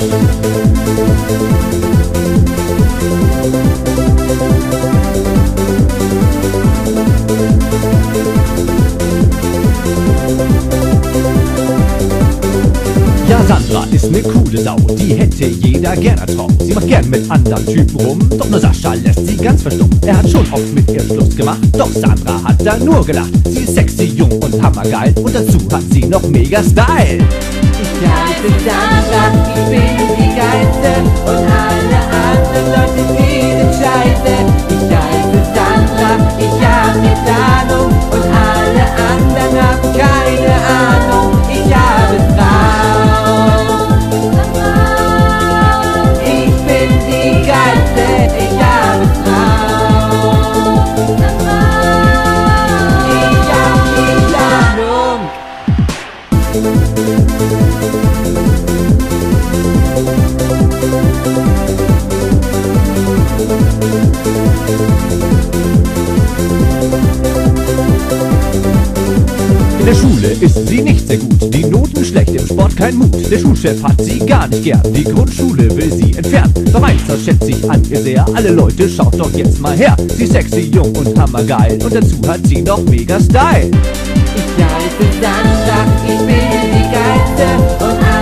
Ja, Sandra ist ne coole Sau, die hätte jeder gerne drauf. Sie macht gern mit anderen Typen rum, doch nur Sascha lässt sie ganz verstummt. Er hat schon oft mit ihr Schluss gemacht, doch Sandra hat da nur gelacht. Sie ist sexy, jung und hammergeil und dazu hat sie noch mega Style. Ich heiße Sandra, ich bin die Geilste und alle anderen Leute, die der Schule ist sie nicht sehr gut, die Noten schlecht, im Sport kein Mut. Der Schulchef hat sie gar nicht gern, die Grundschule will sie entfernen. Doch eins das schätzt sich an ihr sehr, alle Leute schaut doch jetzt mal her. Sie ist sexy, jung und hammergeil und dazu hat sie noch mega Style. Ich heiße Sandra, ich bin die Geilste und